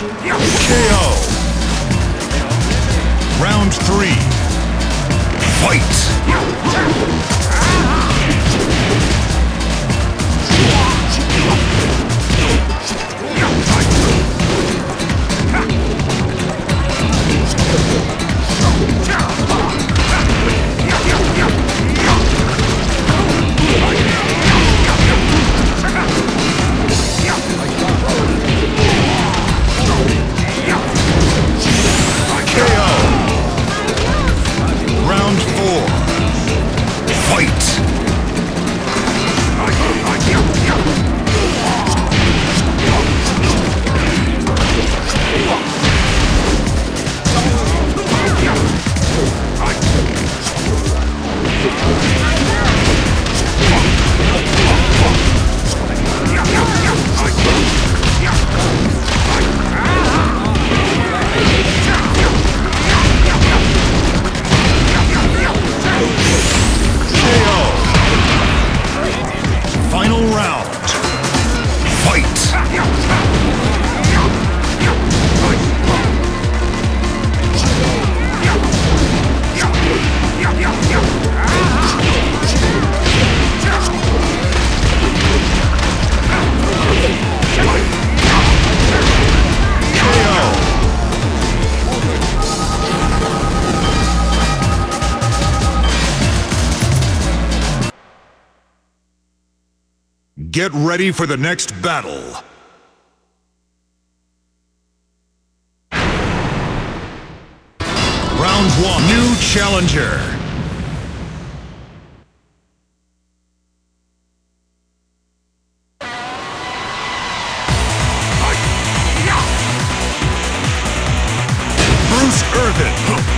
Yeah. Get ready for the next battle. Round one. New challenger. Bruce Irvin.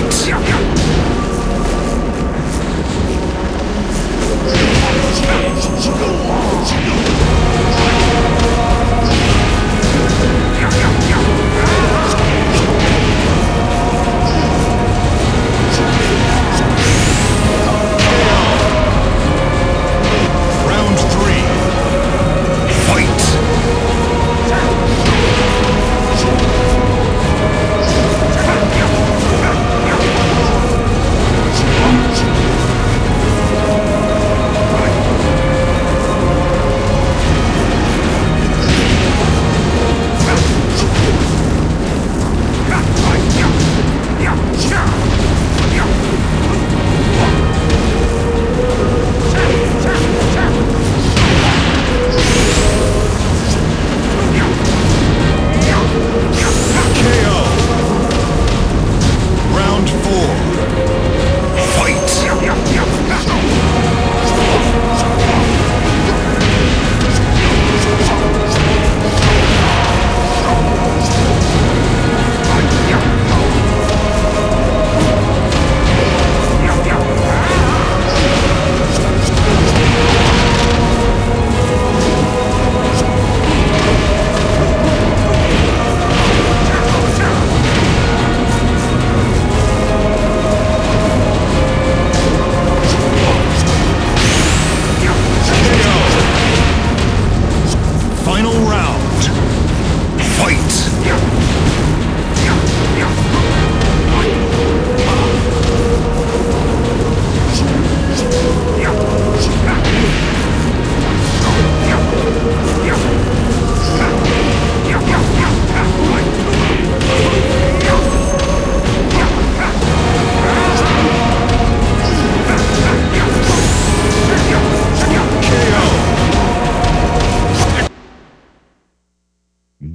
Fight! Round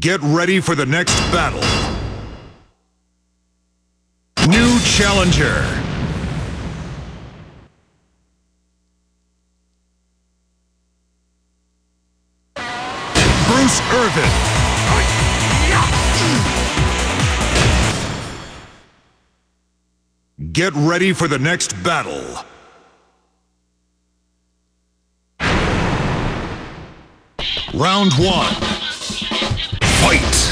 Get ready for the next battle. New challenger. Bruce Irvin. Get ready for the next battle. Round one. Fight!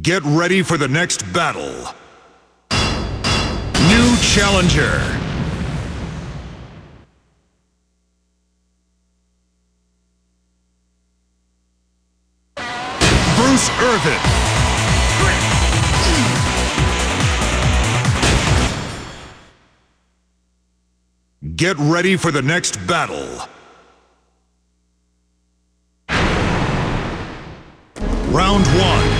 Get ready for the next battle. New challenger. Bruce Irvin. Get ready for the next battle. Round one.